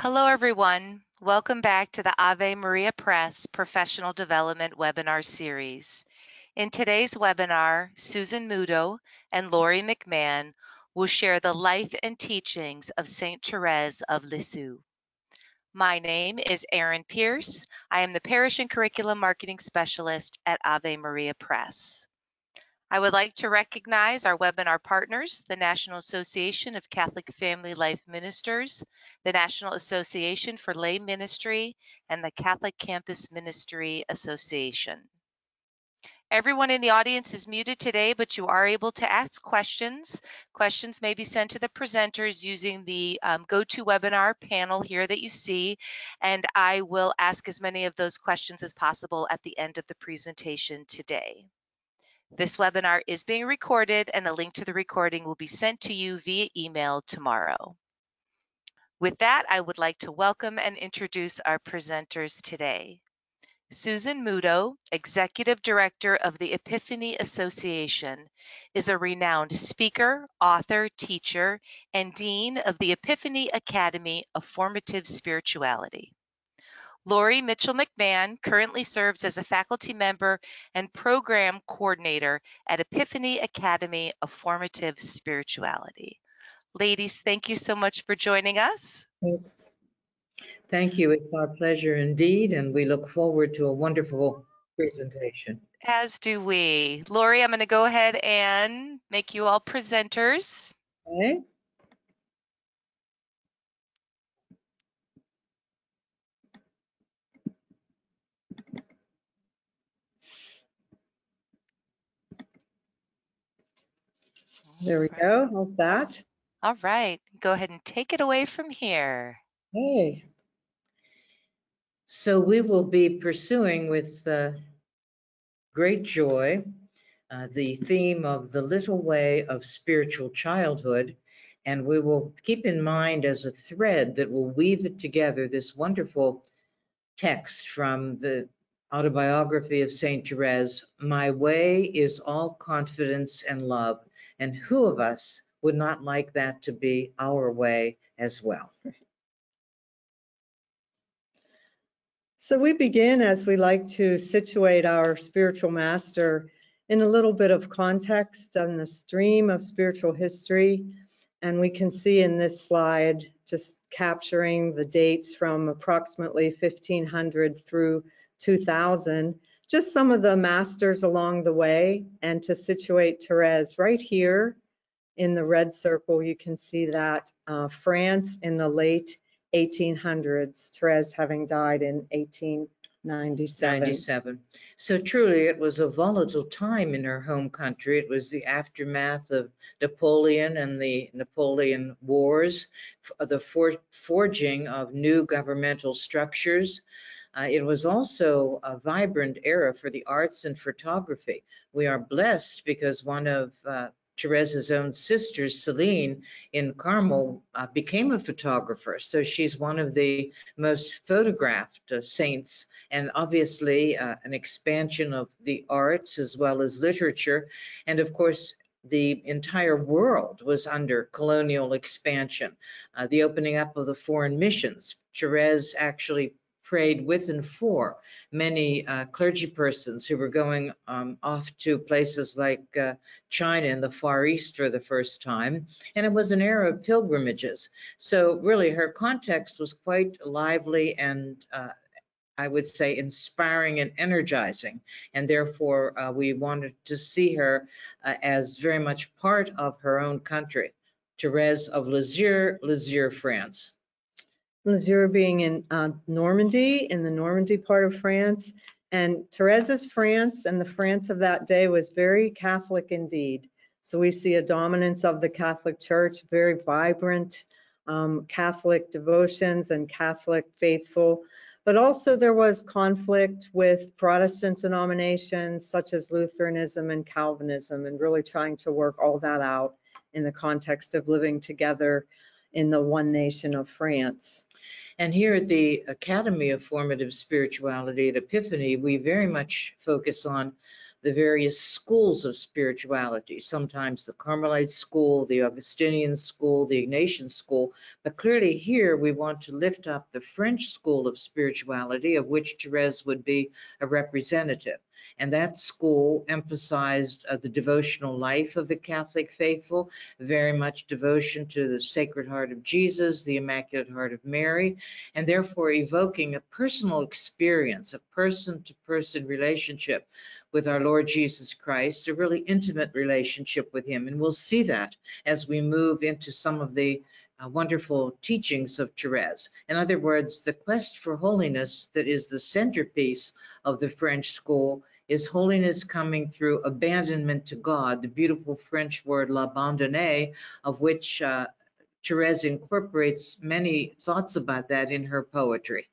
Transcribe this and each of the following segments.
Hello, everyone. Welcome back to the Ave Maria Press Professional Development Webinar Series. In today's webinar, Susan Muto and Lori McMahon will share the life and teachings of St. Therese of Lisieux. My name is Erin Pierce. I am the Parish and Curriculum Marketing Specialist at Ave Maria Press. I would like to recognize our webinar partners, the National Association of Catholic Family Life Ministers, the National Association for Lay Ministry, and the Catholic Campus Ministry Association. Everyone in the audience is muted today, but you are able to ask questions. Questions may be sent to the presenters using the um, GoToWebinar panel here that you see, and I will ask as many of those questions as possible at the end of the presentation today. This webinar is being recorded and a link to the recording will be sent to you via email tomorrow. With that, I would like to welcome and introduce our presenters today. Susan Muto, Executive Director of the Epiphany Association, is a renowned speaker, author, teacher, and Dean of the Epiphany Academy of Formative Spirituality. Lori Mitchell McMahon currently serves as a faculty member and program coordinator at Epiphany Academy of Formative Spirituality. Ladies, thank you so much for joining us. Thank you. It's our pleasure indeed, and we look forward to a wonderful presentation. As do we. Lori, I'm going to go ahead and make you all presenters. Okay. There we go. How's that? All right. Go ahead and take it away from here. Hey. So we will be pursuing with uh, great joy uh, the theme of the little way of spiritual childhood. And we will keep in mind as a thread that will weave it together this wonderful text from the autobiography of St. Therese My way is all confidence and love. And who of us would not like that to be our way as well? So we begin as we like to situate our spiritual master in a little bit of context on the stream of spiritual history. And we can see in this slide just capturing the dates from approximately 1500 through 2000 just some of the masters along the way and to situate Therese right here in the red circle, you can see that uh, France in the late 1800s, Therese having died in 1897. 97. So truly, it was a volatile time in her home country. It was the aftermath of Napoleon and the Napoleon Wars, the for forging of new governmental structures, uh, it was also a vibrant era for the arts and photography. We are blessed because one of uh, Therese's own sisters, Celine, in Carmel, uh, became a photographer. So she's one of the most photographed uh, saints, and obviously uh, an expansion of the arts as well as literature. And of course, the entire world was under colonial expansion. Uh, the opening up of the foreign missions. Therese actually prayed with and for many uh, clergy persons who were going um, off to places like uh, China and the Far East for the first time. And it was an era of pilgrimages. So really her context was quite lively and uh, I would say inspiring and energizing. And therefore, uh, we wanted to see her uh, as very much part of her own country. Therese of Lisieux, Lisieux, France. Lisieux being in uh, Normandy, in the Normandy part of France. And Therese's France and the France of that day was very Catholic indeed. So we see a dominance of the Catholic Church, very vibrant um, Catholic devotions and Catholic faithful. But also there was conflict with Protestant denominations such as Lutheranism and Calvinism and really trying to work all that out in the context of living together in the one nation of France. And here at the Academy of Formative Spirituality at Epiphany, we very much focus on the various schools of spirituality, sometimes the Carmelite school, the Augustinian school, the Ignatian school. But clearly here we want to lift up the French school of spirituality, of which Therese would be a representative. And that school emphasized uh, the devotional life of the Catholic faithful, very much devotion to the Sacred Heart of Jesus, the Immaculate Heart of Mary, and therefore evoking a personal experience, a person to person relationship with our Lord Jesus Christ, a really intimate relationship with Him. And we'll see that as we move into some of the uh, wonderful teachings of Therese. In other words, the quest for holiness that is the centerpiece of the French school is holiness coming through abandonment to God, the beautiful French word l'abandonner, of which uh, Therese incorporates many thoughts about that in her poetry.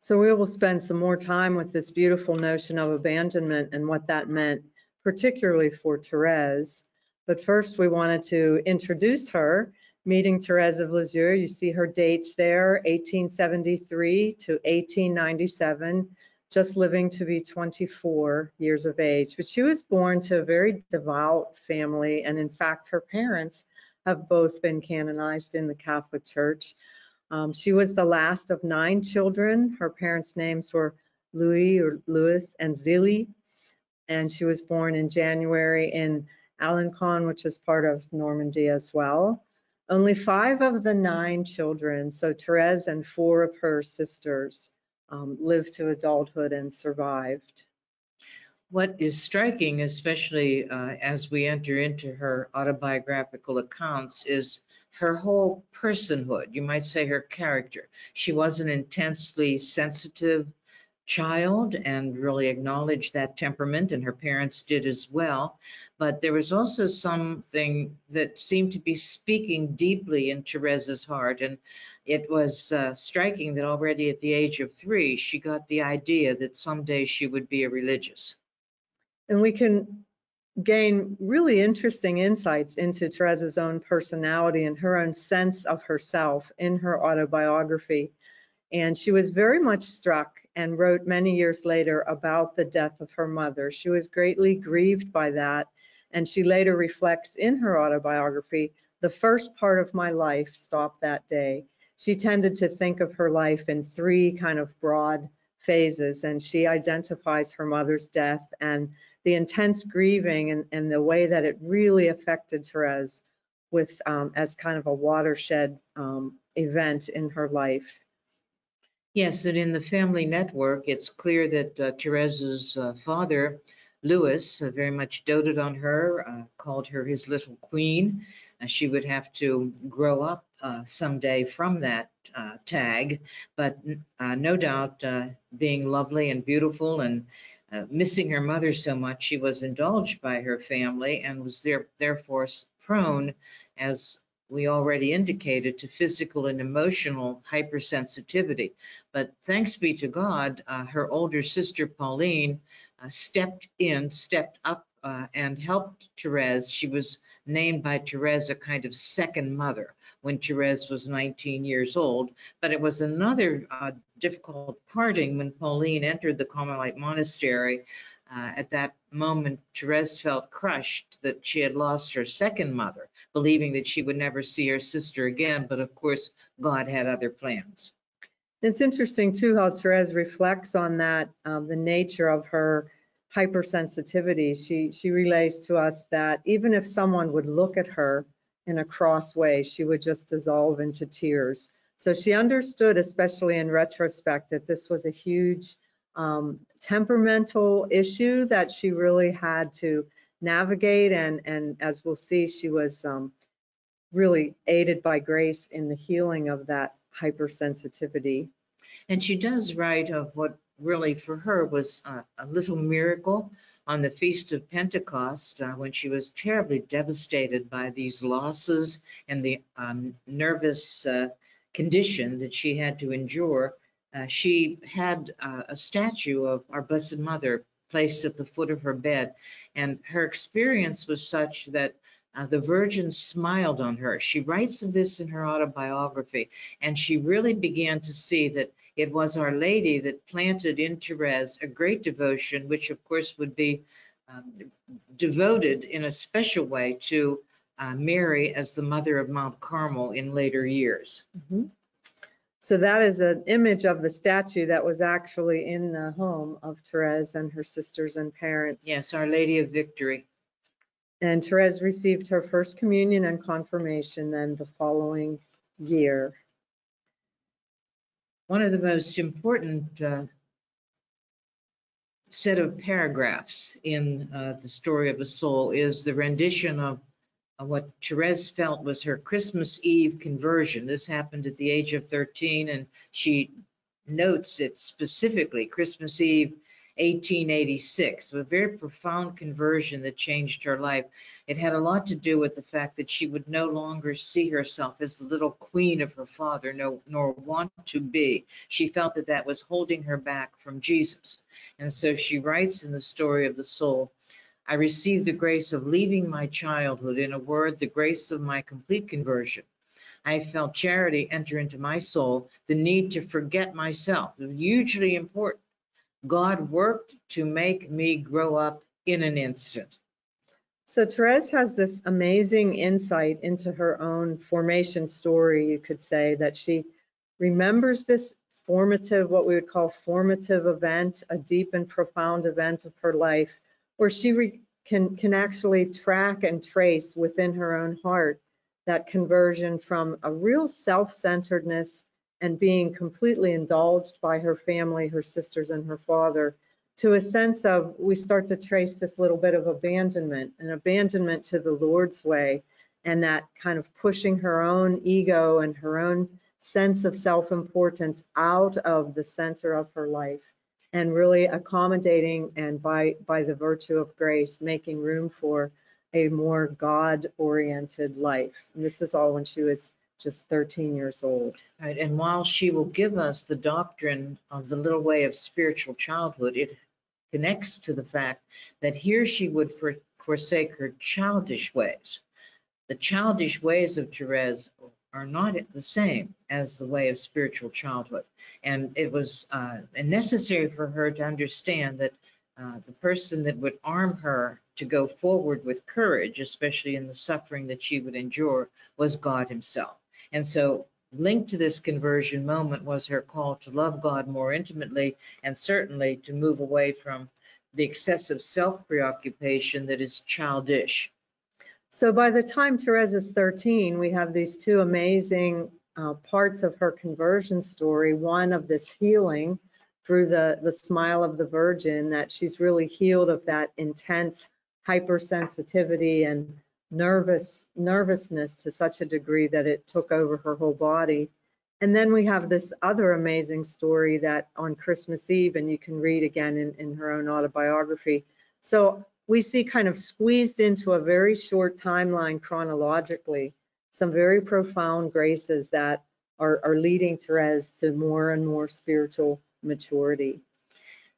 So we will spend some more time with this beautiful notion of abandonment and what that meant, particularly for Therese. But first, we wanted to introduce her, meeting Therese of Lisieux. You see her dates there, 1873 to 1897 just living to be 24 years of age. But she was born to a very devout family, and in fact, her parents have both been canonized in the Catholic Church. Um, she was the last of nine children. Her parents' names were Louis or Louis and Zélie, and she was born in January in Alencon, which is part of Normandy as well. Only five of the nine children, so Therese and four of her sisters, um, lived to adulthood and survived. What is striking, especially uh, as we enter into her autobiographical accounts, is her whole personhood. You might say her character. She was an intensely sensitive child and really acknowledged that temperament, and her parents did as well. But there was also something that seemed to be speaking deeply in Therese's heart. And it was uh, striking that already at the age of three, she got the idea that someday she would be a religious. And we can gain really interesting insights into Therese's own personality and her own sense of herself in her autobiography. And she was very much struck and wrote many years later about the death of her mother. She was greatly grieved by that. And she later reflects in her autobiography the first part of my life stopped that day she tended to think of her life in three kind of broad phases, and she identifies her mother's death and the intense grieving and, and the way that it really affected Therese with um, as kind of a watershed um, event in her life. Yes, and in the family network, it's clear that uh, Therese's uh, father, Louis, uh, very much doted on her, uh, called her his little queen, she would have to grow up uh, someday from that uh, tag. But uh, no doubt, uh, being lovely and beautiful and uh, missing her mother so much, she was indulged by her family and was there, therefore prone, as we already indicated, to physical and emotional hypersensitivity. But thanks be to God, uh, her older sister Pauline stepped in, stepped up uh, and helped Therese. She was named by Therese a kind of second mother when Therese was 19 years old. But it was another uh, difficult parting when Pauline entered the Carmelite monastery. Uh, at that moment, Therese felt crushed that she had lost her second mother, believing that she would never see her sister again. But of course, God had other plans. It's interesting too how Therese reflects on that, um, the nature of her hypersensitivity, she, she relays to us that even if someone would look at her in a cross way, she would just dissolve into tears. So she understood, especially in retrospect, that this was a huge um, temperamental issue that she really had to navigate. And, and as we'll see, she was um, really aided by grace in the healing of that hypersensitivity. And she does write of what really for her was a, a little miracle on the Feast of Pentecost uh, when she was terribly devastated by these losses and the um, nervous uh, condition that she had to endure. Uh, she had uh, a statue of our Blessed Mother placed at the foot of her bed, and her experience was such that uh, the Virgin smiled on her. She writes of this in her autobiography, and she really began to see that it was Our Lady that planted in Therese a great devotion, which of course would be um, devoted in a special way to uh, Mary as the mother of Mount Carmel in later years. Mhm. So that is an image of the statue that was actually in the home of Therese and her sisters and parents. Yes, Our Lady of Victory. And Therese received her first communion and confirmation then the following year. One of the most important uh, set of paragraphs in uh, the story of a soul is the rendition of of Uh, what Therese felt was her Christmas Eve conversion. This happened at the age of 13, and she notes it specifically Christmas Eve 1886, a very profound conversion that changed her life. It had a lot to do with the fact that she would no longer see herself as the little queen of her father, no, nor want to be. She felt that that was holding her back from Jesus. And so she writes in the story of the soul, I received the grace of leaving my childhood, in a word, the grace of my complete conversion. I felt charity enter into my soul, the need to forget myself, hugely important. God worked to make me grow up in an instant. So Therese has this amazing insight into her own formation story, you could say, that she remembers this formative, what we would call formative event, a deep and profound event of her life, where she re- can, can actually track and trace within her own heart that conversion from a real self-centeredness and being completely indulged by her family, her sisters and her father, to a sense of, we start to trace this little bit of abandonment, an abandonment to the Lord's way, and that kind of pushing her own ego and her own sense of self-importance out of the center of her life and really accommodating and by by the virtue of grace making room for a more god oriented life and this is all when she was just 13 years old Right, and while she will give us the doctrine of the little way of spiritual childhood, it connects to the fact that here she would for, forsake her childish ways. The childish ways of Therese are not the same as the way of spiritual childhood. And it was uh, necessary for her to understand that uh, the person that would arm her to go forward with courage, especially in the suffering that she would endure, was God Himself. And so, linked to this conversion moment was her call to love God more intimately and certainly to move away from the excessive self preoccupation that is childish. So by the time Therese is 13 we have these two amazing uh, parts of her conversion story one of this healing through the the smile of the virgin that she's really healed of that intense hypersensitivity and nervous nervousness to such a degree that it took over her whole body. And then we have this other amazing story that on Christmas Eve, and you can read again in, in her own autobiography. So we see kind of squeezed into a very short timeline chronologically, some very profound graces that are, are leading Therese to more and more spiritual maturity.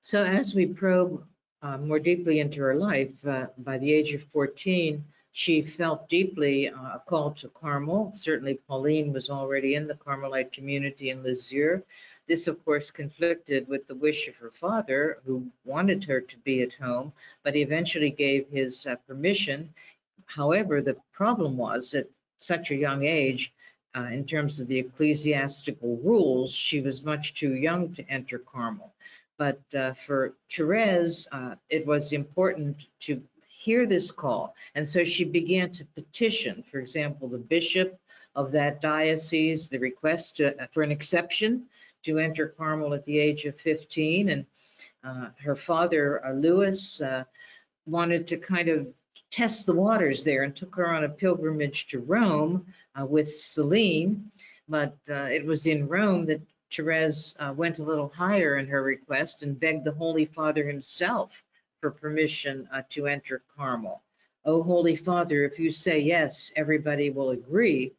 So as we probe uh, more deeply into her life, uh, by the age of 14, she felt deeply uh, call to Carmel. Certainly, Pauline was already in the Carmelite community in Lisieux. This, of course, conflicted with the wish of her father, who wanted her to be at home, but he eventually gave his uh, permission. However, the problem was at such a young age, uh, in terms of the ecclesiastical rules, she was much too young to enter Carmel. But uh, for Therese, uh, it was important to hear this call. And so she began to petition, for example, the bishop of that diocese, the request to, for an exception to enter Carmel at the age of 15. And uh, her father, uh, Louis, uh, wanted to kind of test the waters there and took her on a pilgrimage to Rome uh, with Celine. But uh, it was in Rome that Therese uh, went a little higher in her request and begged the Holy Father himself for permission uh, to enter Carmel. Oh, Holy Father, if you say yes, everybody will agree.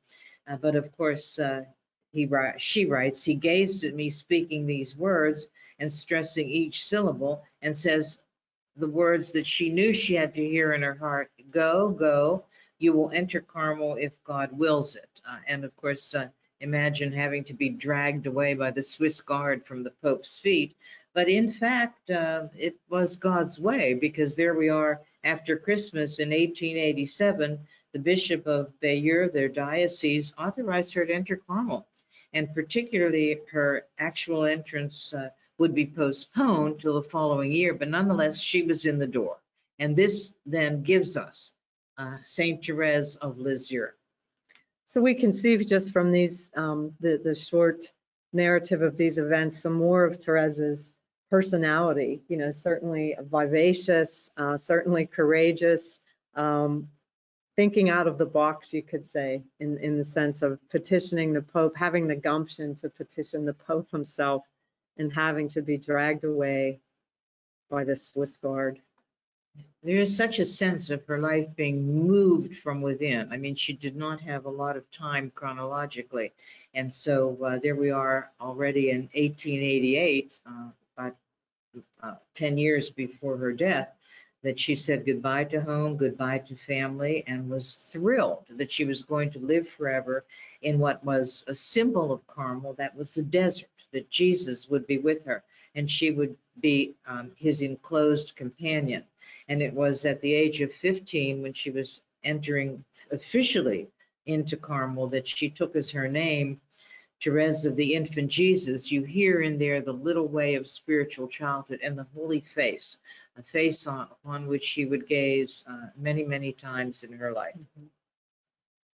Uh, but of course, uh, he she writes, he gazed at me speaking these words and stressing each syllable and says the words that she knew she had to hear in her heart, go, go, you will enter Carmel if God wills it. Uh, and of course, uh, imagine having to be dragged away by the Swiss guard from the Pope's feet. But in fact, uh, it was God's way because there we are after Christmas in 1887. The Bishop of Bayeux, their diocese, authorized her to enter Carmel, and particularly her actual entrance uh, would be postponed till the following year. But nonetheless, she was in the door, and this then gives us uh, Saint Therese of Lisieux. So we can see just from these, um, the, the short narrative of these events, some more of Therese's personality, you know, certainly vivacious, uh, certainly courageous, um, thinking out of the box, you could say, in, in the sense of petitioning the Pope, having the gumption to petition the Pope himself and having to be dragged away by the Swiss guard. There is such a sense of her life being moved from within. I mean, she did not have a lot of time chronologically. And so uh, there we are already in 1888, uh, about uh, 10 years before her death, that she said goodbye to home, goodbye to family, and was thrilled that she was going to live forever in what was a symbol of Carmel, that was the desert, that Jesus would be with her and she would be um, his enclosed companion. And it was at the age of 15 when she was entering officially into Carmel that she took as her name Therese of the Infant Jesus. You hear in there the little way of spiritual childhood and the holy face, a face on, upon which she would gaze uh, many, many times in her life.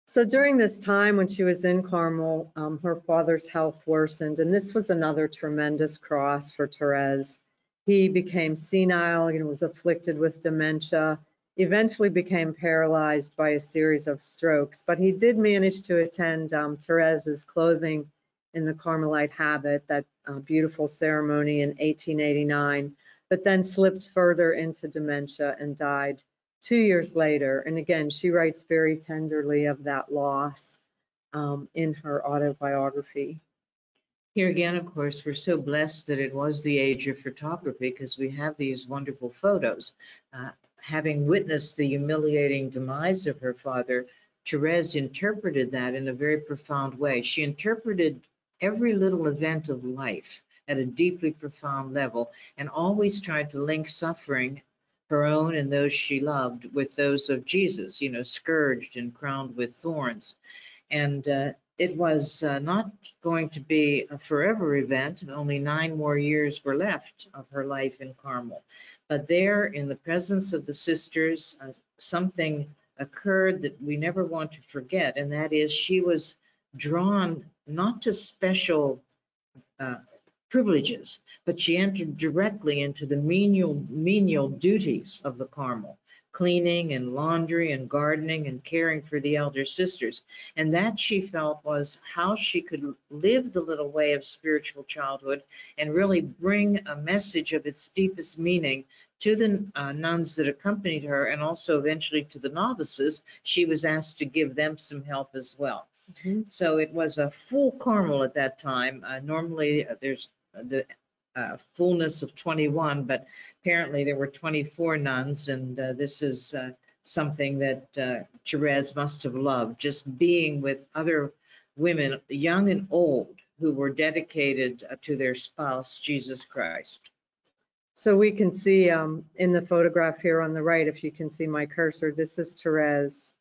So during this time when she was in Carmel, um, her father's health worsened, and this was another tremendous cross for Therese. He became senile and was afflicted with dementia, eventually became paralyzed by a series of strokes, but he did manage to attend um, Therese's clothing in the Carmelite habit, that uh, beautiful ceremony in 1889, but then slipped further into dementia and died two years later. And again, she writes very tenderly of that loss um, in her autobiography. Here again, of course, we're so blessed that it was the age of photography because we have these wonderful photos. Uh, having witnessed the humiliating demise of her father, Therese interpreted that in a very profound way. She interpreted every little event of life at a deeply profound level and always tried to link suffering her own and those she loved with those of Jesus, you know, scourged and crowned with thorns. And uh, it was uh, not going to be a forever event. Only nine more years were left of her life in Carmel. But there, in the presence of the sisters, uh, something occurred that we never want to forget, and that is she was drawn not to special uh, privileges, but she entered directly into the menial, menial duties of the Carmel, cleaning and laundry and gardening and caring for the elder sisters. And that she felt was how she could live the little way of spiritual childhood and really bring a message of its deepest meaning to the uh, nuns that accompanied her and also eventually to the novices. She was asked to give them some help as well. Mm-hmm. So it was a full Carmel at that time. Uh, normally, uh, there's the uh, fullness of 21, but apparently there were 24 nuns, and uh, this is uh, something that uh, Therese must have loved, just being with other women, young and old, who were dedicated uh, to their spouse, Jesus Christ. So we can see um, in the photograph here on the right, if you can see my cursor, this is Therese,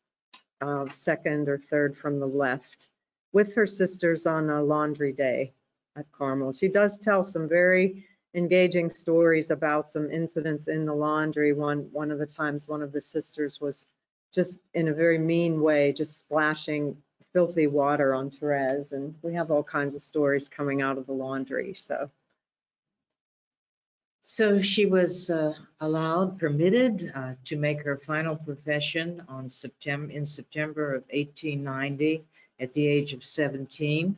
uh, second or third from the left, with her sisters on a laundry day at Carmel. She does tell some very engaging stories about some incidents in the laundry. One, one of the times, one of the sisters was just in a very mean way, just splashing filthy water on Therese. And we have all kinds of stories coming out of the laundry. So So she was uh, allowed, permitted uh, to make her final profession on September, in September of 1890 at the age of 17.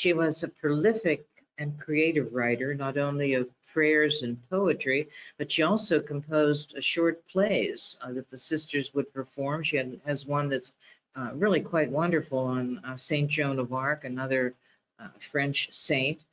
She was a prolific and creative writer, not only of prayers and poetry, but she also composed short plays uh, that the sisters would perform. She had, has one that's uh, really quite wonderful on uh, Saint Joan of Arc, another uh, French saint,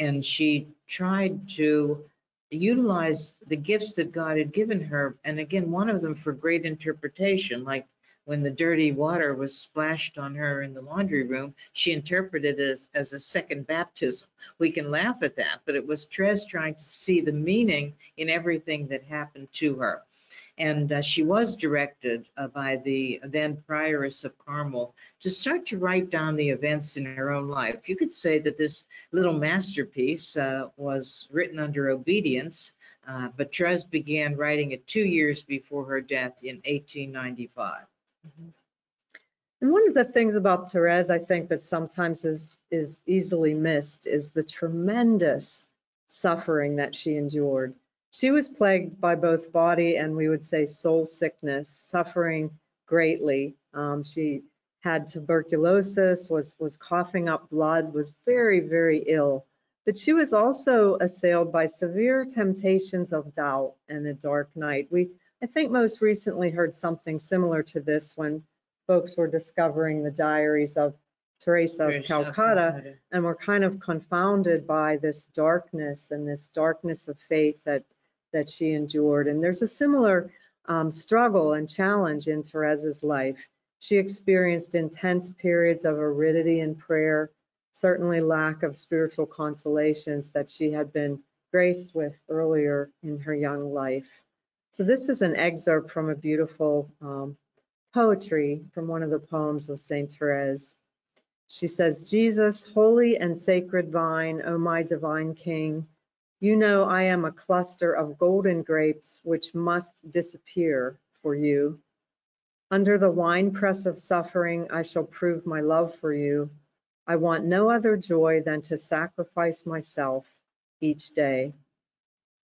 and she tried to utilize the gifts that God had given her, and again, one of them for great interpretation, like when the dirty water was splashed on her in the laundry room, she interpreted it as, as a second baptism. We can laugh at that, but it was Therese trying to see the meaning in everything that happened to her. And uh, she was directed uh, by the then prioress of Carmel to start to write down the events in her own life. You could say that this little masterpiece uh, was written under obedience, uh, but Therese began writing it two years before her death in 1895. And one of the things about Therese, I think that sometimes is, is easily missed is the tremendous suffering that she endured. She was plagued by both body and we would say soul sickness, suffering greatly. Um, she had tuberculosis, was, was coughing up blood, was very, very ill. But she was also assailed by severe temptations of doubt and a dark night. We, I think most recently heard something similar to this when folks were discovering the diaries of Teresa of Calcutta and were kind of confounded by this darkness and this darkness of faith that that she endured. And there's a similar um, struggle and challenge in Teresa's life. She experienced intense periods of aridity in prayer, certainly lack of spiritual consolations that she had been graced with earlier in her young life. So this is an excerpt from a beautiful um, poetry from one of the poems of Saint Therese. She says, Jesus, holy and sacred vine, O my divine King, you know I am a cluster of golden grapes which must disappear for you. Under the winepress of suffering, I shall prove my love for you. I want no other joy than to sacrifice myself each day.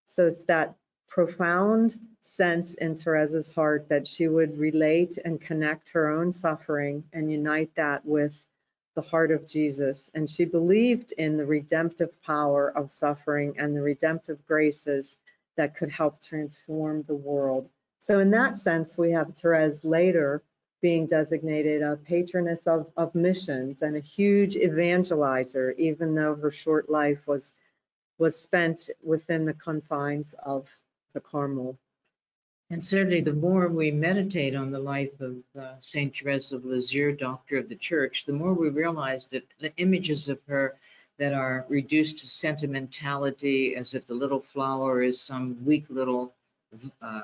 So it's that profound sense in Teresa's heart that she would relate and connect her own suffering and unite that with the heart of Jesus. And she believed in the redemptive power of suffering and the redemptive graces that could help transform the world. So, in that sense, we have Therese later being designated a patroness of, of missions and a huge evangelizer, even though her short life was was spent within the confines of the Carmel. And certainly, the more we meditate on the life of uh, Saint Therese of Lisieux, Doctor of the Church, the more we realize that the images of her that are reduced to sentimentality, as if the little flower is some weak little uh,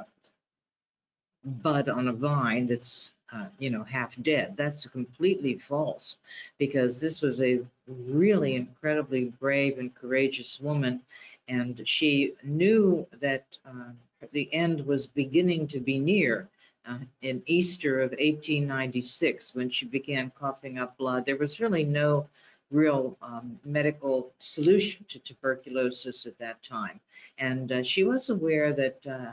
bud on a vine that's, uh, you know, half dead. That's completely false, because this was a really incredibly brave and courageous woman, and she knew that. The end was beginning to be near. Uh, in Easter of 1896, when she began coughing up blood, there was really no real um, medical solution to tuberculosis at that time. And uh, she was aware that uh,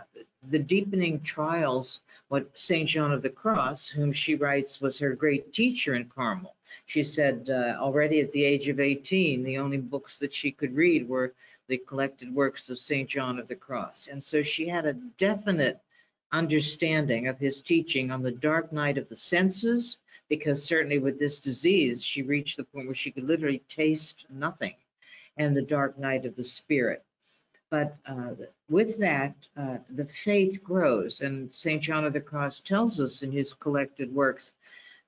the deepening trials, what St. John of the Cross, whom she writes was her great teacher in Carmel, she said uh, already at the age of 18, the only books that she could read were the collected works of St. John of the Cross. And so she had a definite understanding of his teaching on the dark night of the senses, because certainly with this disease, she reached the point where she could literally taste nothing, and the dark night of the spirit. But uh, with that, uh, the faith grows, and St. John of the Cross tells us in his collected works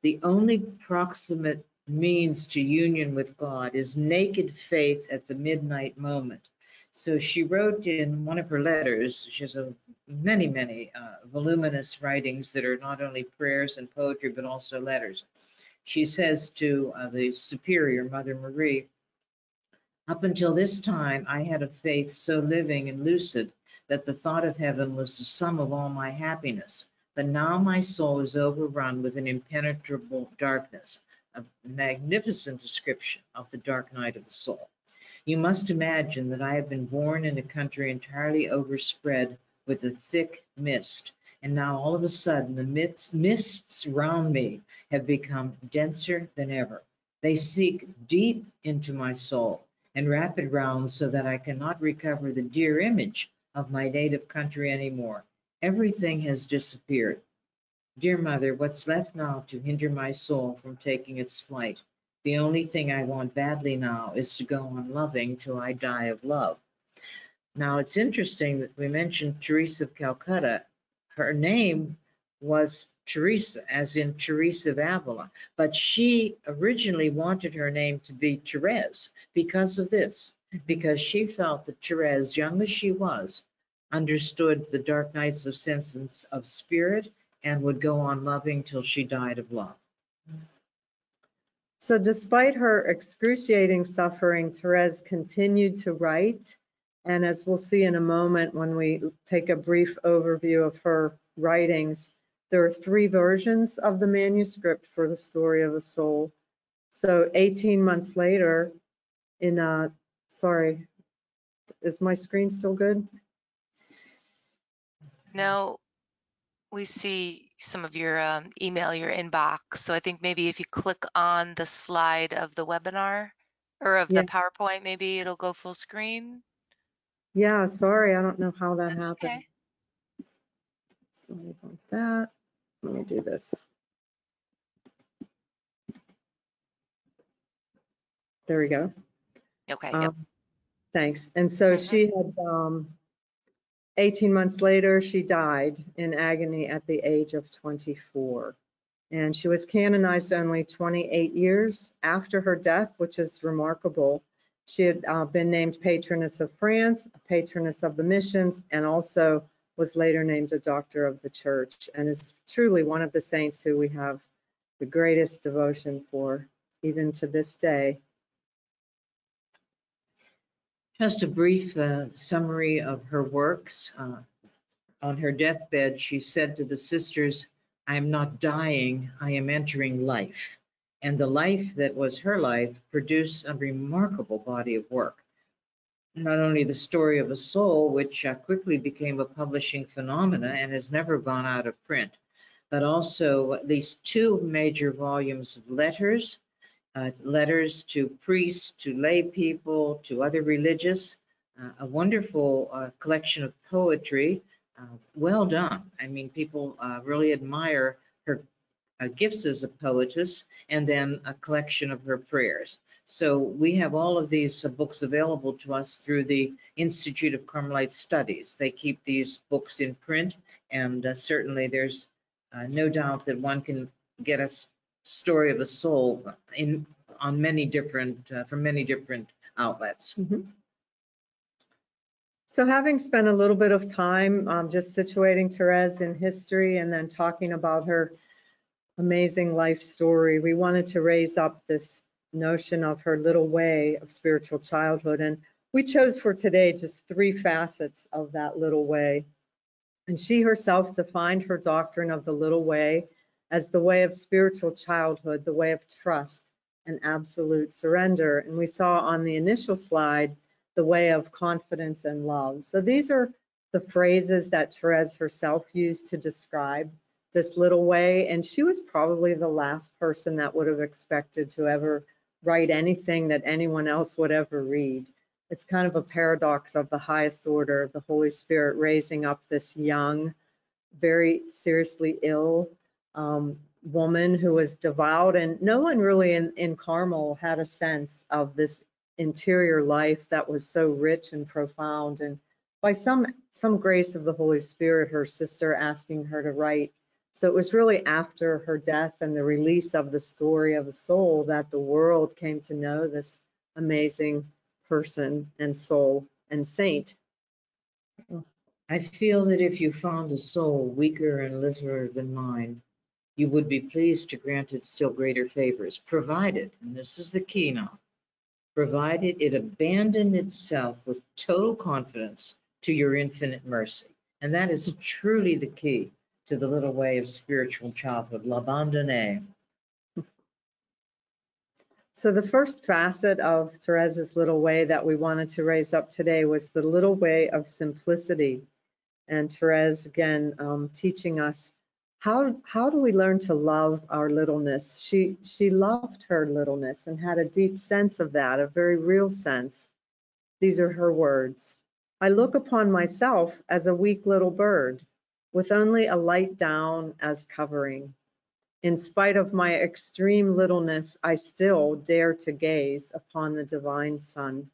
the only proximate means to union with God is naked faith at the midnight moment. So she wrote in one of her letters, she has a, many, many uh, voluminous writings that are not only prayers and poetry, but also letters. She says to uh, the superior, Mother Marie, up until this time, I had a faith so living and lucid that the thought of heaven was the sum of all my happiness. But now my soul is overrun with an impenetrable darkness, a magnificent description of the dark night of the soul. You must imagine that I have been born in a country entirely overspread with a thick mist, and now all of a sudden the mists, mists round me have become denser than ever. They seek deep into my soul and wrap it round so that I cannot recover the dear image of my native country anymore. Everything has disappeared. Dear mother, what's left now to hinder my soul from taking its flight? The only thing I want badly now is to go on loving till I die of love. Now, it's interesting that we mentioned Teresa of Calcutta. Her name was Teresa, as in Teresa of Avila. But she originally wanted her name to be Therese because of this, because she felt that Therese, young as she was, understood the dark nights of sense of spirit and would go on loving till she died of love. So despite her excruciating suffering, Therese continued to write. And as we'll see in a moment when we take a brief overview of her writings, there are three versions of the manuscript for the story of a soul. So 18 months later, in uh sorry, is my screen still good? No, we see some of your um, email, your inbox. So I think maybe if you click on the slide of the webinar or of the PowerPoint, maybe it'll go full screen. Yeah, sorry, I don't know how that That's happened. okay. Sorry about that. Let me do this. There we go. Okay, yep. Um, Thanks. And so Mhm. she had, um, 18 months later, she died in agony at the age of 24. And she was canonized only 28 years after her death, which is remarkable. She had uh, been named patroness of France, patroness of the missions, and also was later named a doctor of the church and is truly one of the saints who we have the greatest devotion for, even to this day. Just a brief uh, summary of her works. Uh, On her deathbed, she said to the sisters, I am not dying, I am entering life. And the life that was her life produced a remarkable body of work. Not only the story of a soul, which uh, quickly became a publishing phenomena and has never gone out of print, but also these two major volumes of letters uh, letters to priests, to lay people, to other religious, uh, a wonderful uh, collection of poetry. Uh, well done. I mean, people uh, really admire her uh, gifts as a poetess and then a collection of her prayers. So we have all of these books available to us through the Institute of Carmelite Studies. They keep these books in print and certainly there's no doubt that one can get a s- story of a soul in, on many different, uh, from many different outlets. Mhm. So having spent a little bit of time um, just situating Therese in history and then talking about her amazing life story, we wanted to raise up this notion of her little way of spiritual childhood. And we chose for today just three facets of that little way. And she herself defined her doctrine of the little way as the way of spiritual childhood, the way of trust and absolute surrender. And we saw on the initial slide the way of confidence and love. So these are the phrases that Therese herself used to describe this little way. And she was probably the last person that would have expected to ever write anything that anyone else would ever read. It's kind of a paradox of the highest order, the Holy Spirit raising up this young, very seriously ill um, woman who was devout. And no one really in, in Carmel had a sense of this interior life that was so rich and profound. And by some some grace of the Holy Spirit, her sister asking her to write. So it was really after her death and the release of the story of a soul that the world came to know this amazing person and soul and saint. I feel that if you found a soul weaker and littler than mine, you would be pleased to grant it still greater favors, provided, and this is the key now, provided it abandoned itself with total confidence to your infinite mercy. And that is truly the key to the little way of spiritual childhood, l'abandonner. So the first facet of Therese's little way that we wanted to raise up today was the little way of simplicity. And Therese, again, um, teaching us how, how do we learn to love our littleness? She, she loved her littleness and had a deep sense of that, a very real sense. These are her words. I look upon myself as a weak little bird with only a light down as covering. In spite of my extreme littleness, I still dare to gaze upon the divine sun.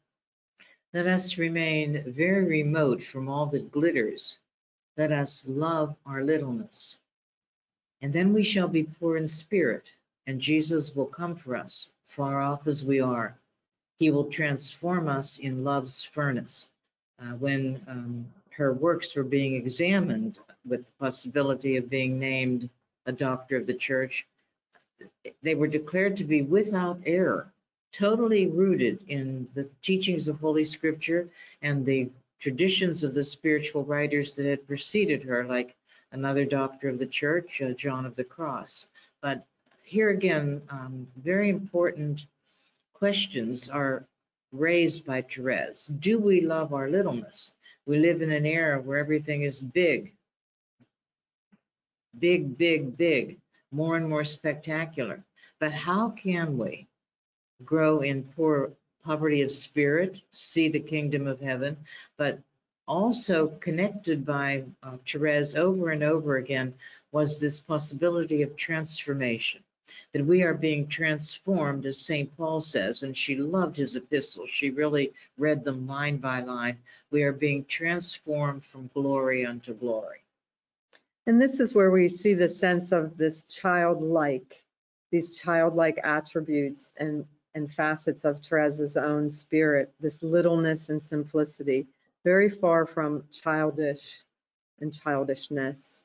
Let us remain very remote from all that glitters. Let us love our littleness. And then we shall be poor in spirit, and Jesus will come for us, far off as we are. He will transform us in love's furnace. Uh, when um, her works were being examined with the possibility of being named a doctor of the church, they were declared to be without error, totally rooted in the teachings of Holy Scripture and the traditions of the spiritual writers that had preceded her, like another doctor of the church, uh, John of the Cross. But here again, um, very important questions are raised by Therese. Do we love our littleness? We live in an era where everything is big, big, big, big, more and more spectacular. But how can we grow in poor poverty of spirit, see the kingdom of heaven, but also connected by uh, Therese over and over again was this possibility of transformation, that we are being transformed, as St. Paul says, and she loved his epistles. She really read them line by line. We are being transformed from glory unto glory. And this is where we see the sense of this childlike, these childlike attributes and, and facets of Therese's own spirit, this littleness and simplicity very far from childish and childishness.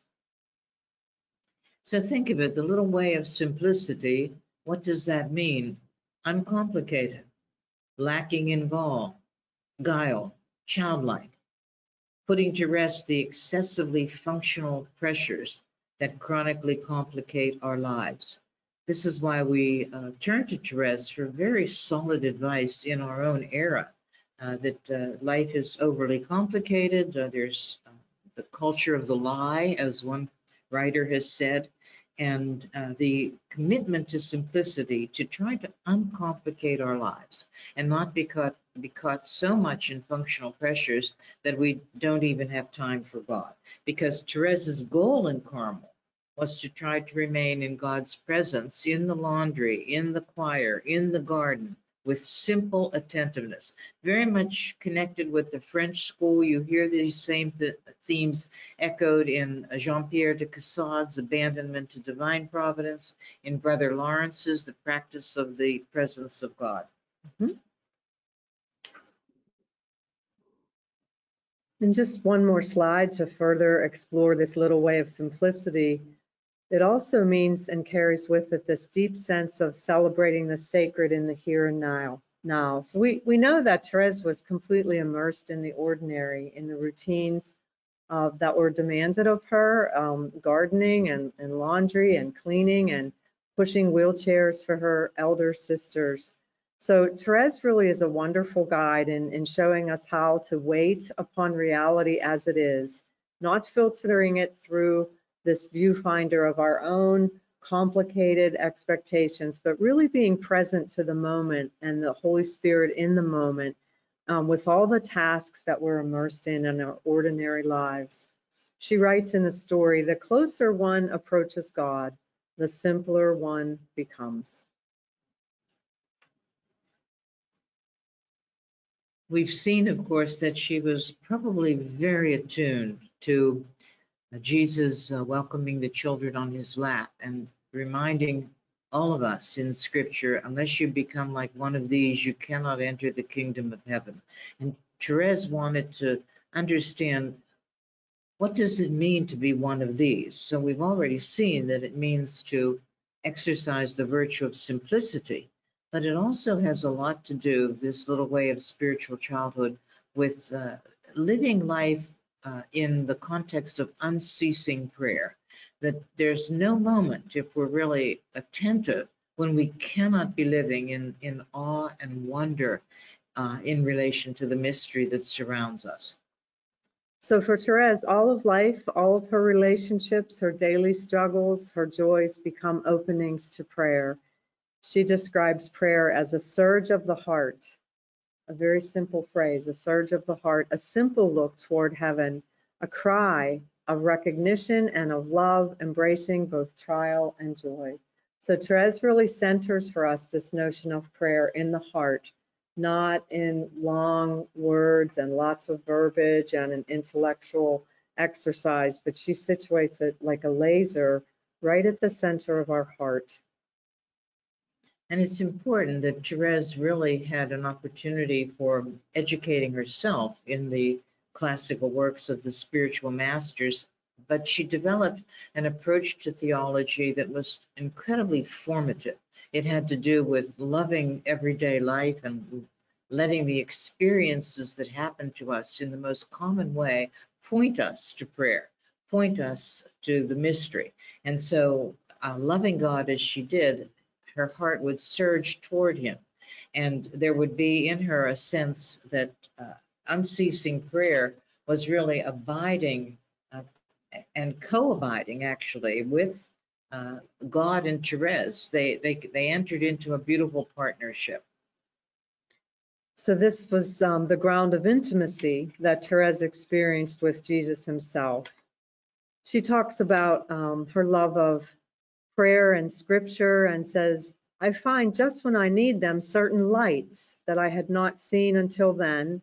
So think of it, the little way of simplicity, what does that mean? Uncomplicated, lacking in gall, guile, childlike, putting to rest the excessively functional pressures that chronically complicate our lives. This is why we uh, turn to Therese for very solid advice in our own era that uh, life is overly complicated. Uh, there's uh, the culture of the lie, as one writer has said, and uh, the commitment to simplicity to try to uncomplicate our lives and not be caught, be caught so much in functional pressures that we don't even have time for God. Because Therese's goal in Carmel was to try to remain in God's presence in the laundry, in the choir, in the garden, with simple attentiveness. Very much connected with the French school. You hear these same th themes echoed in Jean-Pierre de Caussade's Abandonment to Divine Providence, in Brother Lawrence's The Practice of the Presence of God. Mm -hmm. And just one more slide to further explore this little way of simplicity. It also means and carries with it this deep sense of celebrating the sacred in the here and now. Now, so we, we know that Therese was completely immersed in the ordinary, in the routines uh, that were demanded of her, um, gardening and, and laundry and cleaning and pushing wheelchairs for her elder sisters. So Therese really is a wonderful guide in, in showing us how to wait upon reality as it is, not filtering it through this viewfinder of our own complicated expectations, but really being present to the moment and the Holy Spirit in the moment um, with all the tasks that we're immersed in in our ordinary lives. She writes in the story, the closer one approaches God, the simpler one becomes. We've seen, of course, that she was probably very attuned to Jesus uh, welcoming the children on his lap and reminding all of us in scripture, unless you become like one of these, you cannot enter the kingdom of heaven. And Therese wanted to understand what does it mean to be one of these? So we've already seen that it means to exercise the virtue of simplicity, but it also has a lot to do, this little way of spiritual childhood, with uh, living life uh, in the context of unceasing prayer, that there's no moment, if we're really attentive, when we cannot be living in, in awe and wonder uh, in relation to the mystery that surrounds us. So for Therese, all of life, all of her relationships, her daily struggles, her joys become openings to prayer. She describes prayer as a surge of the heart, a very simple phrase, a surge of the heart, a simple look toward heaven, a cry of recognition and of love, embracing both trial and joy. So Therese really centers for us this notion of prayer in the heart, not in long words and lots of verbiage and an intellectual exercise, but she situates it like a laser right at the center of our heart. And it's important that Therese really had an opportunity for educating herself in the classical works of the spiritual masters, but she developed an approach to theology that was incredibly formative. It had to do with loving everyday life and letting the experiences that happen to us in the most common way point us to prayer, point us to the mystery. And so, uh, loving God as she did, her heart would surge toward him. And there would be in her a sense that uh, unceasing prayer was really abiding uh, and co-abiding actually with uh, God and Therese. They, they, they entered into a beautiful partnership. So this was um, the ground of intimacy that Therese experienced with Jesus himself. She talks about um, her love of prayer and scripture and says, I find just when I need them certain lights that I had not seen until then,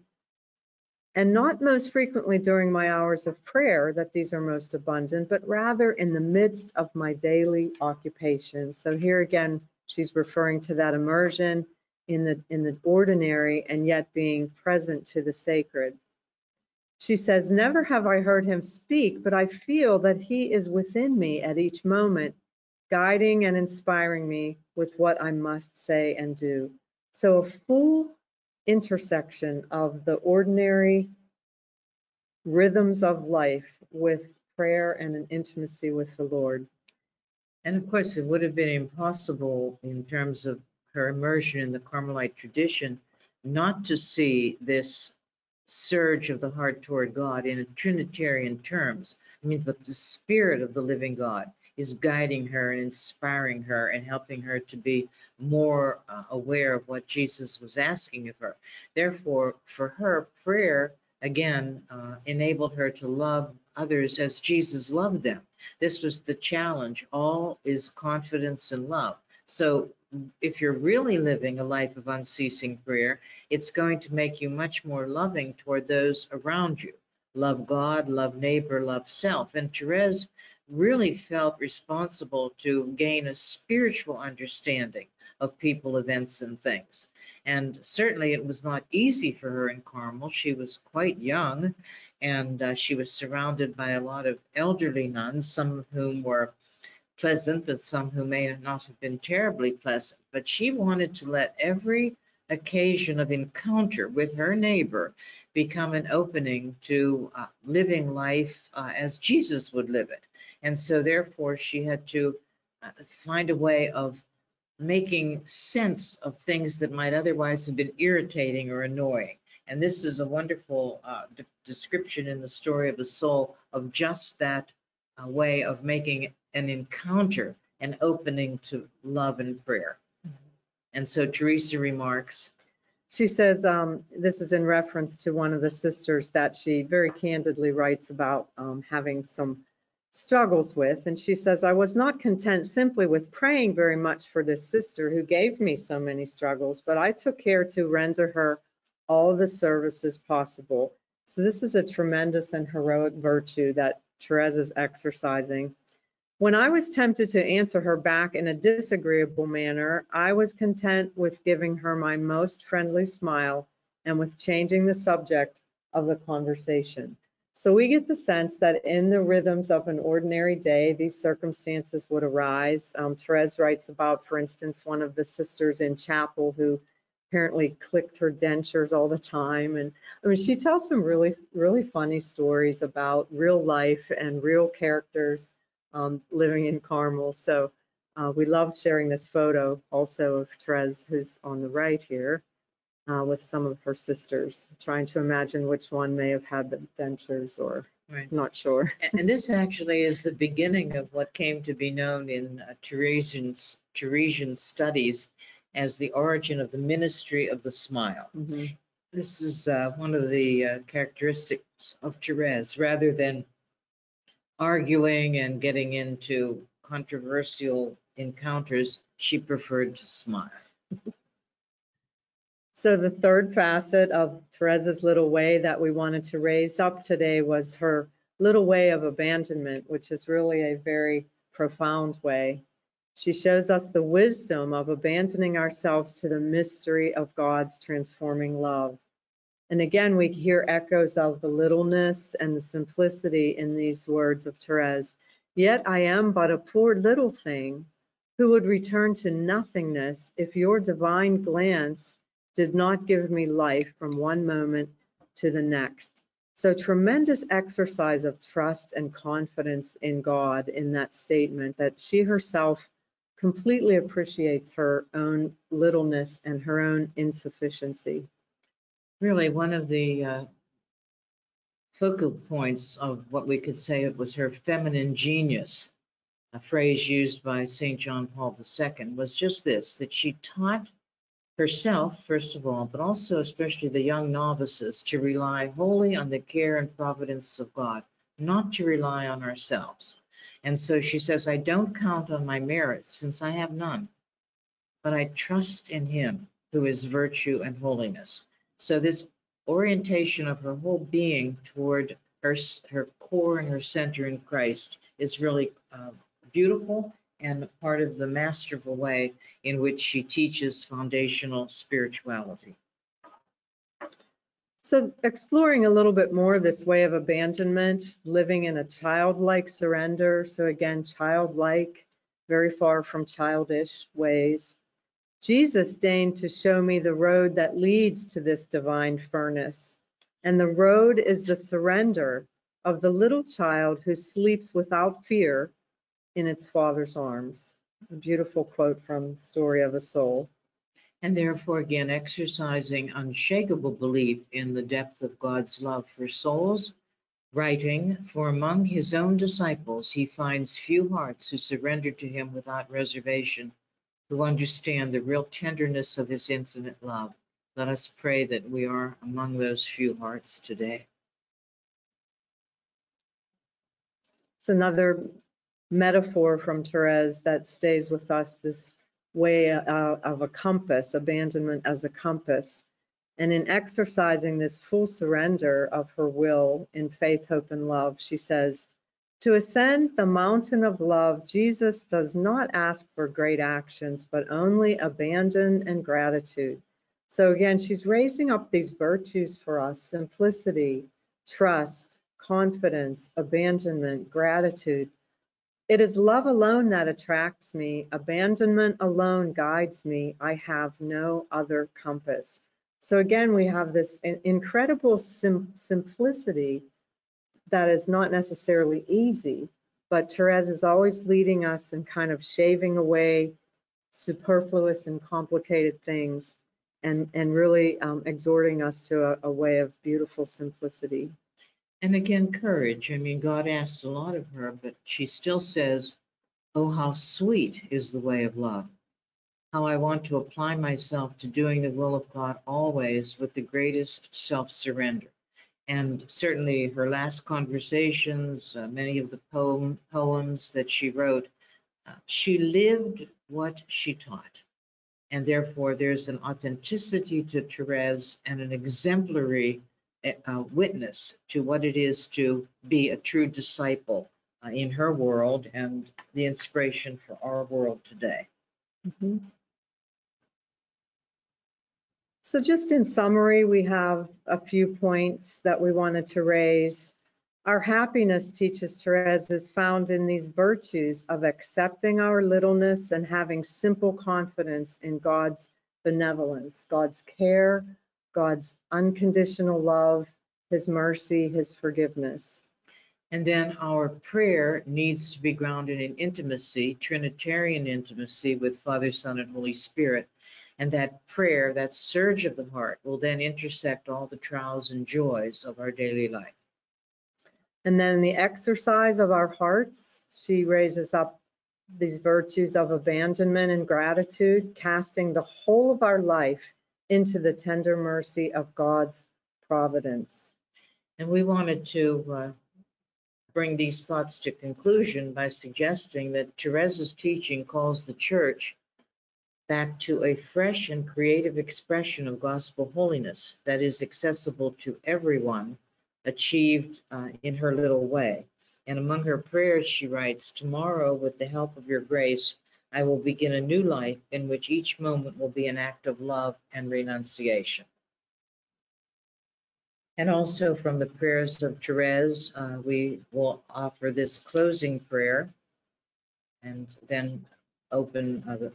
and not most frequently during my hours of prayer that these are most abundant, but rather in the midst of my daily occupation. So here again, she's referring to that immersion in the in the ordinary and yet being present to the sacred. She says, Never have I heard him speak, but I feel that he is within me at each moment, guiding and inspiring me with what I must say and do. So a full intersection of the ordinary rhythms of life with prayer and an intimacy with the Lord. And of course, it would have been impossible in terms of her immersion in the Carmelite tradition not to see this surge of the heart toward God in Trinitarian terms. I mean, the, the Spirit of the living God is guiding her and inspiring her and helping her to be more uh, aware of what Jesus was asking of her. Therefore, for her, prayer again uh, enabled her to love others as Jesus loved them. This was the challenge. All is confidence and love. So if you're really living a life of unceasing prayer, it's going to make you much more loving toward those around you. Love God, love neighbor, love self. And Therese really felt responsible to gain a spiritual understanding of people, events, and things. And certainly it was not easy for her in Carmel. She was quite young and uh, she was surrounded by a lot of elderly nuns, some of whom were pleasant, but some who may not have been terribly pleasant. But she wanted to let every occasion of encounter with her neighbor become an opening to uh, living life uh, as Jesus would live it. And so, therefore, she had to uh, find a way of making sense of things that might otherwise have been irritating or annoying. And this is a wonderful uh, de description in the story of the soul of just that uh, way of making an encounter, an opening to love and prayer. And so Teresa remarks, She says, um, this is in reference to one of the sisters that she very candidly writes about um, having some struggles with. And she says, I was not content simply with praying very much for this sister who gave me so many struggles, but I took care to render her all the services possible. So this is a tremendous and heroic virtue that Therese is exercising. When I was tempted to answer her back in a disagreeable manner, I was content with giving her my most friendly smile and with changing the subject of the conversation. So we get the sense that in the rhythms of an ordinary day, these circumstances would arise. Um, Therese writes about, for instance, one of the sisters in chapel who apparently clicked her dentures all the time. And I mean, she tells some really, really funny stories about real life and real characters um, living in Carmel. So uh, we loved sharing this photo also of Therese, who's on the right here, uh, with some of her sisters, trying to imagine which one may have had the dentures or right. not sure. And, and this actually is the beginning of what came to be known in uh, Theresian, Theresian studies as the origin of the ministry of the smile. Mhm. This is uh, one of the uh, characteristics of Therese, rather than arguing and getting into controversial encounters, she preferred to smile. So the third facet of Therese's little way that we wanted to raise up today was her little way of abandonment, which is really a very profound way. She shows us the wisdom of abandoning ourselves to the mystery of God's transforming love. And again, we hear echoes of the littleness and the simplicity in these words of Therese. Yet I am but a poor little thing who would return to nothingness if your divine glance did not give me life from one moment to the next. So tremendous exercise of trust and confidence in God in that statement that she herself completely appreciates her own littleness and her own insufficiency. Really, one of the uh, focal points of what we could say it was her feminine genius, a phrase used by St. John Paul II, was just this, that she taught herself, first of all, but also especially the young novices, to rely wholly on the care and providence of God, not to rely on ourselves. And so she says, I don't count on my merits since I have none, but I trust in him who is virtue and holiness. So this orientation of her whole being toward her, her core and her center in Christ is really uh, beautiful and part of the masterful way in which she teaches foundational spirituality. So exploring a little bit more this way of abandonment, living in a childlike surrender. So again, childlike, very far from childish ways. Jesus deigned to show me the road that leads to this divine furnace. And the road is the surrender of the little child who sleeps without fear in its father's arms. A beautiful quote from Story of a Soul. And therefore, again, exercising unshakable belief in the depth of God's love for souls, writing, For among his own disciples, he finds few hearts who surrender to him without reservation, who understand the real tenderness of his infinite love. Let us pray that we are among those few hearts today. It's another metaphor from Therese that stays with us this way uh, of a compass, abandonment as a compass. And in exercising this full surrender of her will in faith, hope, and love, she says, To ascend the mountain of love, Jesus does not ask for great actions, but only abandon and gratitude. So again, she's raising up these virtues for us simplicity, trust, confidence, abandonment, gratitude it is love alone that attracts me. Abandonment alone guides me. I have no other compass. So again, we have this incredible sim simplicity that is not necessarily easy, but Therese is always leading us and kind of shaving away superfluous and complicated things and, and really um, exhorting us to a, a way of beautiful simplicity. And again, courage. I mean, God asked a lot of her, but she still says, Oh, how sweet is the way of love. How I want to apply myself to doing the will of God always with the greatest self surrender. And certainly her last conversations, uh, many of the poem, poems that she wrote, uh, she lived what she taught. And therefore, there's an authenticity to Therese and an exemplary a witness to what it is to be a true disciple uh, in her world and the inspiration for our world today. Mm -hmm. So just in summary, we have a few points that we wanted to raise. Our happiness, teaches Therese, is found in these virtues of accepting our littleness and having simple confidence in God's benevolence, God's care, God's unconditional love, his mercy, his forgiveness. And then our prayer needs to be grounded in intimacy, Trinitarian intimacy with Father, Son, and Holy Spirit. And that prayer, that surge of the heart, will then intersect all the trials and joys of our daily life. And then the exercise of our hearts, she raises up these virtues of abandonment and gratitude, casting the whole of our life into the tender mercy of God's providence. And we wanted to uh, bring these thoughts to conclusion by suggesting that Therese's teaching calls the church back to a fresh and creative expression of gospel holiness that is accessible to everyone, achieved uh, in her little way. And among her prayers, she writes, Tomorrow, with the help of your grace, I will begin a new life in which each moment will be an act of love and renunciation. And also from the prayers of Therese, uh, we will offer this closing prayer and then open uh, the-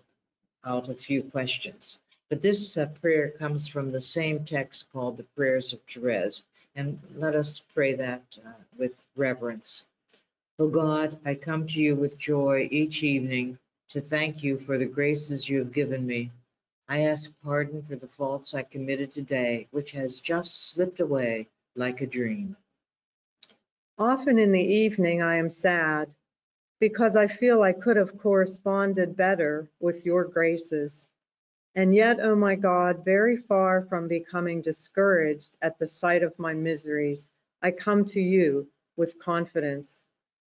out a few questions. But this uh, prayer comes from the same text called the Prayers of Therese. And let us pray that uh, with reverence. O God, I come to you with joy each evening to thank you for the graces you have given me. I ask pardon for the faults I committed today, which has just slipped away like a dream. Often in the evening, I am sad because I feel I could have corresponded better with your graces. And yet, oh my God, very far from becoming discouraged at the sight of my miseries, I come to you with confidence,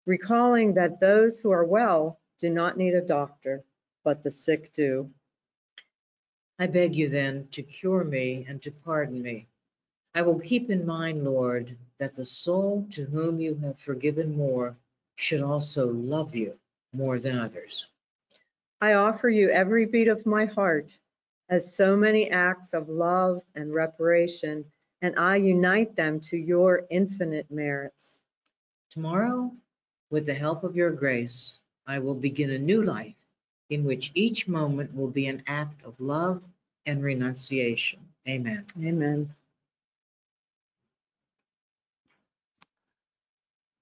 recalling that those who are well do not need a doctor, but the sick do. I beg you then to cure me and to pardon me. I will keep in mind, Lord, that the soul to whom you have forgiven more should also love you more than others. I offer you every beat of my heart as so many acts of love and reparation, and I unite them to your infinite merits. Tomorrow, with the help of your grace, I will begin a new life in which each moment will be an act of love and renunciation. Amen. Amen.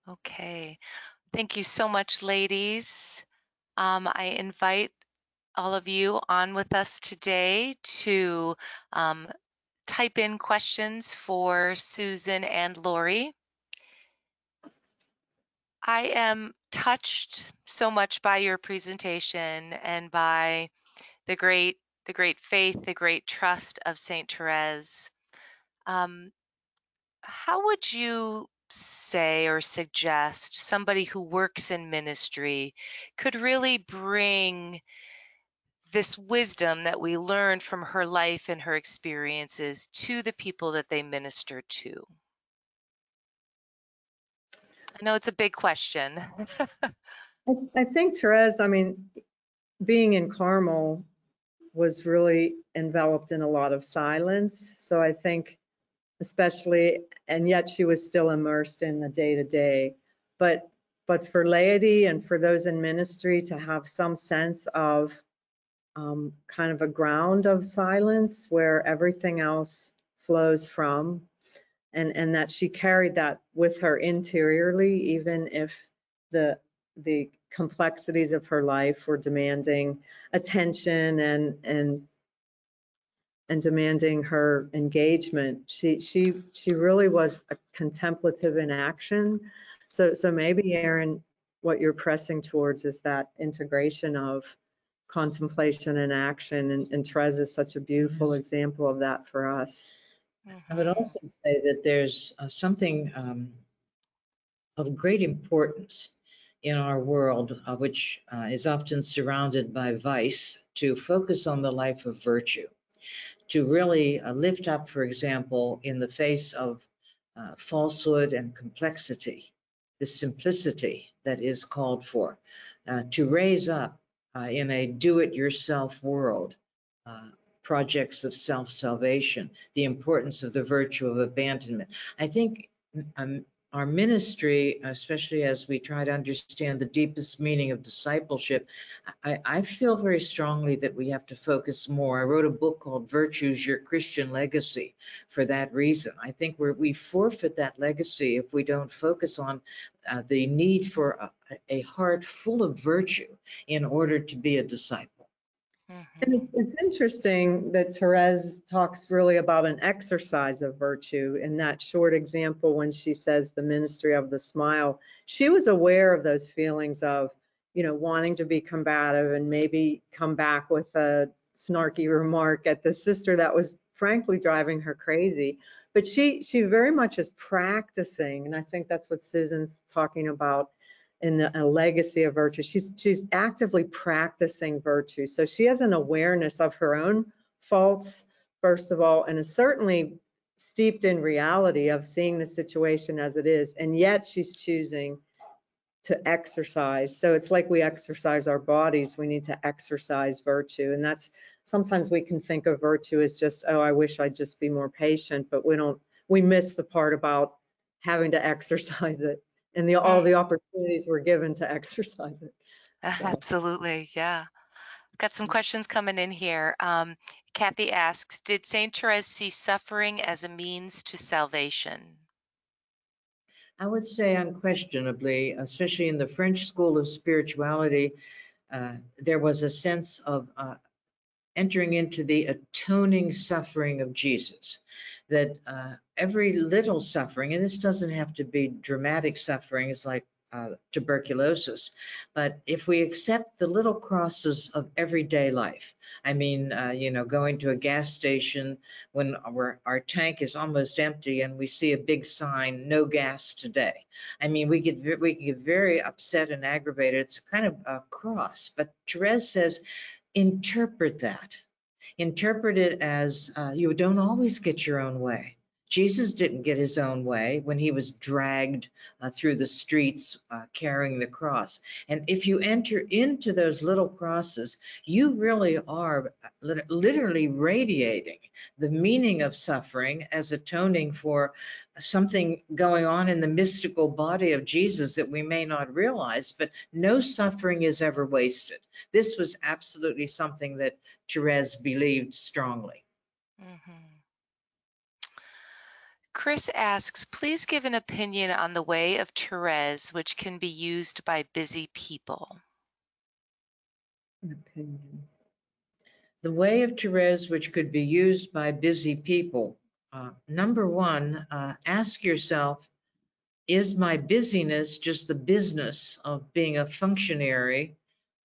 Okay. Thank you so much, ladies. Um, I invite all of you on with us today to um, type in questions for Susan and Lori. I am touched so much by your presentation and by the great the great faith, the great trust of Saint Therese. Um, how would you say or suggest somebody who works in ministry could really bring this wisdom that we learned from her life and her experiences to the people that they minister to? I know it's a big question. I- I think Therese, I mean, being in Carmel was really enveloped in a lot of silence. So I think especially, and yet she was still immersed in the day to day. But, but for laity and for those in ministry to have some sense of um, kind of a ground of silence where everything else flows from and, and that she carried that with her interiorly, even if the, the complexities of her life were demanding attention and, and, and demanding her engagement. She, she, she really was a contemplative in action. So, so maybe Aaron, what you're pressing towards is that integration of contemplation and action. And, and Therese is such a beautiful Yes. example of that for us. I would also say that there's uh, something um, of great importance in our world, uh, which uh, is often surrounded by vice, to focus on the life of virtue, to really uh, lift up, for example, in the face of uh, falsehood and complexity, the simplicity that is called for, uh, to raise up uh, in a do-it-yourself world uh, projects of self-salvation, the importance of the virtue of abandonment. I think um, our ministry, especially as we try to understand the deepest meaning of discipleship, I, I feel very strongly that we have to focus more. I wrote a book called Virtues, Your Christian Legacy for that reason. I think we forfeit that legacy if we don't focus on uh, the need for a, a heart full of virtue in order to be a disciple. And Mhm. it's, it's interesting that Therese talks really about an exercise of virtue in that short example when she says the ministry of the smile. She was aware of those feelings of, you know, wanting to be combative and maybe come back with a snarky remark at the sister that was frankly driving her crazy. But she, she very much is practicing, and I think that's what Susan's talking about in a legacy of virtue. She's she's actively practicing virtue. So she has an awareness of her own faults, first of all, and is certainly steeped in reality of seeing the situation as it is. And yet she's choosing to exercise. So it's like we exercise our bodies, we need to exercise virtue. And that's sometimes we can think of virtue as just, oh, I wish I'd just be more patient, but we don't, we miss the part about having to exercise it and the, all the opportunities we're given to exercise it. So- Absolutely, yeah. Got some questions coming in here. Um, Kathy asks, did Saint Therese see suffering as a means to salvation? I would say unquestionably, especially in the French school of spirituality, uh, there was a sense of uh, entering into the atoning suffering of Jesus. That uh, every little suffering, and this doesn't have to be dramatic suffering, it's like uh, tuberculosis. But if we accept the little crosses of everyday life, I mean, uh, you know, going to a gas station when our, our tank is almost empty and we see a big sign, no gas today. I mean, we get we get very upset and aggravated. It's kind of a cross. But Therese says, interpret that. Interpret it as uh, you don't always get your own way. Jesus didn't get his own way when he was dragged uh, through the streets uh, carrying the cross. And if you enter into those little crosses, you really are uh, literally radiating the meaning of suffering as atoning for something going on in the mystical body of Jesus that we may not realize, but no suffering is ever wasted. This was absolutely something that Therese believed strongly. Mhm. Chris asks, please give an opinion on the way of Therese, which can be used by busy people. An opinion. The way of Therese, which could be used by busy people. Uh, number one, uh, ask yourself, is my busyness just the business of being a functionary,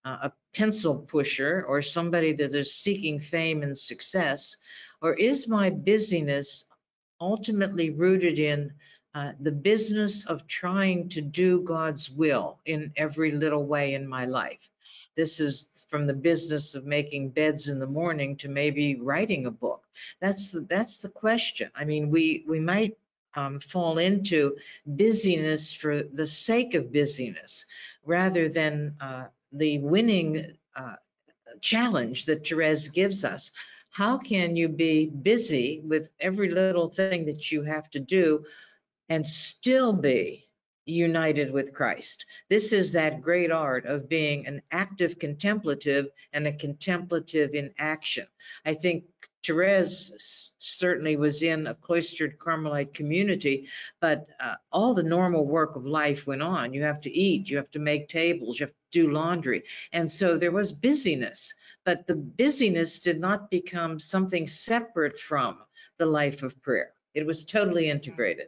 uh, a pencil pusher, or somebody that is seeking fame and success? Or is my busyness ultimately rooted in uh, the business of trying to do God's will in every little way in my life. This is from the business of making beds in the morning to maybe writing a book. That's the, that's the question. I mean, we we might um, fall into busyness for the sake of busyness rather than uh, the winning uh, challenge that Therese gives us how can you be busy with every little thing that you have to do and still be united with Christ? This is that great art of being an active contemplative and a contemplative in action. I think Therese certainly was in a cloistered Carmelite community, but uh, all the normal work of life went on. You have to eat, you have to make tables, you have to do laundry. And so there was busyness, but the busyness did not become something separate from the life of prayer. It was totally mm-hmm. integrated.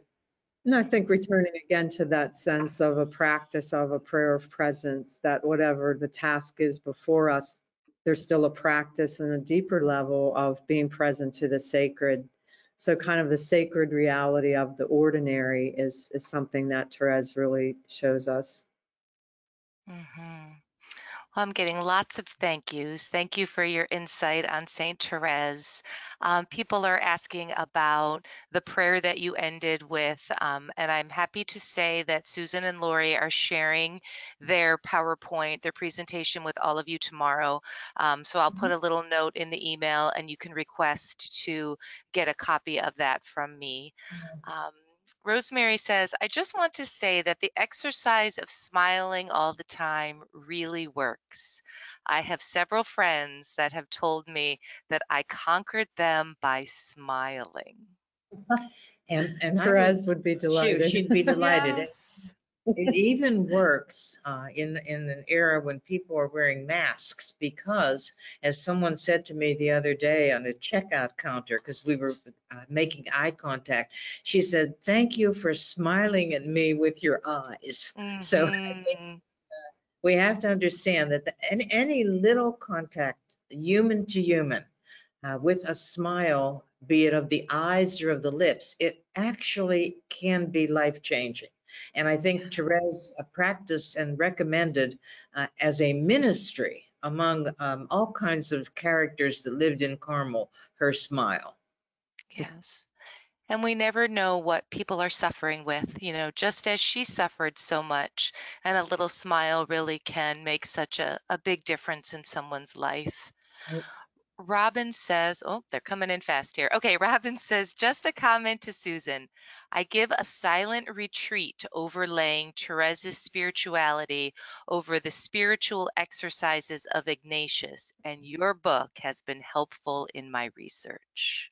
And I think returning again to that sense of a practice of a prayer of presence, that whatever the task is before us, there's still a practice and a deeper level of being present to the sacred. So kind of the sacred reality of the ordinary is, is something that Therese really shows us. Mhm. Well, I'm getting lots of thank yous. Thank you for your insight on St. Therese. Um, people are asking about the prayer that you ended with, um, and I'm happy to say that Susan and Lori are sharing their PowerPoint, their presentation with all of you tomorrow. Um, so I'll put a little note in the email and you can request to get a copy of that from me. Um, Rosemary says, I just want to say that the exercise of smiling all the time really works. I have several friends that have told me that I conquered them by smiling. And, and I would- Therese would be she- delighted. she'd be delighted. Yes. It even works uh, in, in an era when people are wearing masks because, as someone said to me the other day on a checkout counter, because we were uh, making eye contact, she said, thank you for smiling at me with your eyes. So I think Mhm. we have to understand that the, any, any little contact, human to human, uh, with a smile, be it of the eyes or of the lips, it actually can be life changing. And I think Therese uh, practiced and recommended uh, as a ministry among um, all kinds of characters that lived in Carmel, her smile. Yes. And we never know what people are suffering with, you know, just as she suffered so much. And a little smile really can make such a, a big difference in someone's life. Robin says, oh, they're coming in fast here. Okay, Robin says, just a comment to Susan. I give a silent retreat to overlaying Therese's spirituality over the spiritual exercises of Ignatius, and your book has been helpful in my research.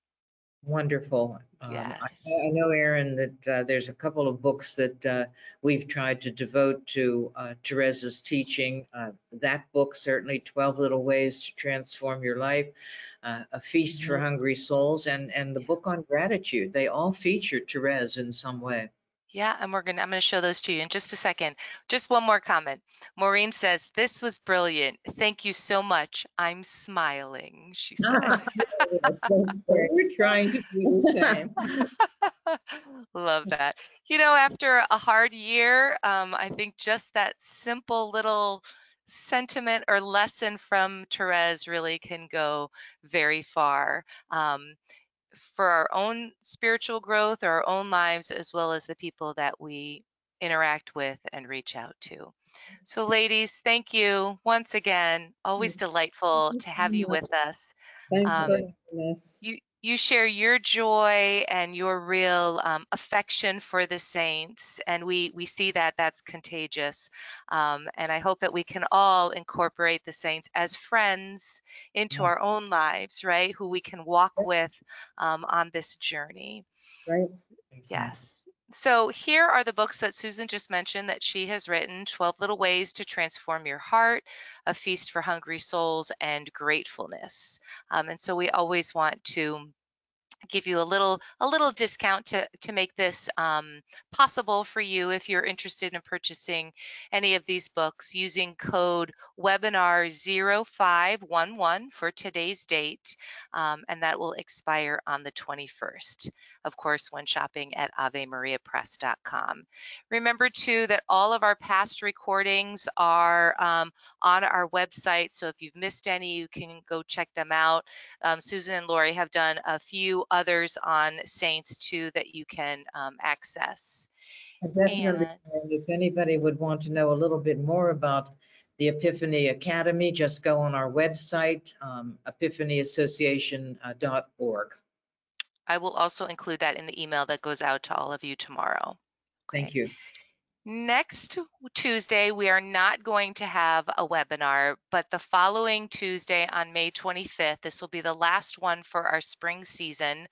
Wonderful. Um, I- Yes. I know, Aaron, that uh, there's a couple of books that uh, we've tried to devote to uh, Teresa's teaching. Uh, That book, certainly 12 Little Ways to Transform Your Life, uh, A Feast for Hungry Souls, and, and the book on gratitude. They all feature Therese in some way. Yeah, and we're gonna, I'm gonna show those to you in just a second. Just one more comment. Maureen says, this was brilliant. Thank you so much. I'm smiling, she said. Yes, that's great. We're trying to do the same. Love that. You know, after a hard year, um, I think just that simple little sentiment or lesson from Therese really can go very far um, for our own spiritual growth, our own lives, as well as the people that we interact with and reach out to. So, ladies, thank you once again. Always delightful to have you with us Thanks Um, for having us. you you share your joy and your real um, affection for the saints and we we see that that's contagious. Um, and i hope that we can all incorporate the saints as friends into our own lives right who we can walk with um, on this journey. Right. Yes. So here are the books that Susan just mentioned that she has written 12 Little Ways to Transform Your Heart, A Feast for Hungry Souls, and Gratefulness. Um, and so we always want to give you a little a little discount to to make this um, possible for you if you're interested in purchasing any of these books using code webinar 0511 for today's date um, and that will expire on the 21st of course when shopping at avemariapress.com remember too that all of our past recordings are um, on our website so if you've missed any you can go check them out. Um, Susan and Lori have done a few others on Saints too that you can um, access. I Definitely, And- if anybody would want to know a little bit more about the Epiphany Academy, just go on our website, um, epiphany.association.org. I will also include that in the email that goes out to all of you tomorrow. Thank you. Next Tuesday, we are not going to have a webinar, but the following Tuesday on May 25th, this will be the last one for our spring season.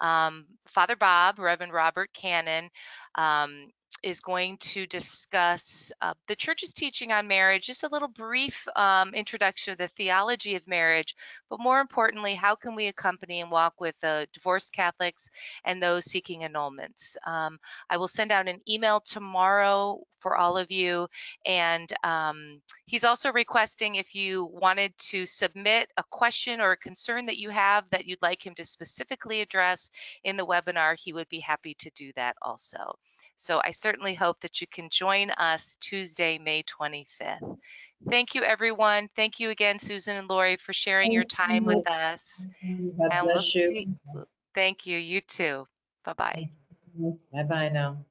Um, Father Bob, Reverend Robert Cannon, um, is going to discuss uh, the church's teaching on marriage, just a little brief um, introduction of the theology of marriage, but more importantly, how can we accompany and walk with uh, divorced Catholics and those seeking annulments. Um, I will send out an email tomorrow for all of you. And um, he's also requesting if you wanted to submit a question or a concern that you have that you'd like him to specifically address in the webinar, he would be happy to do that also. So I certainly hope that you can join us Tuesday, May 25th. Thank you, everyone. Thank you again, Susan and Lori, for sharing your time with us. God And we'll you. see- Thank you. You too. Bye-bye. Bye-bye now.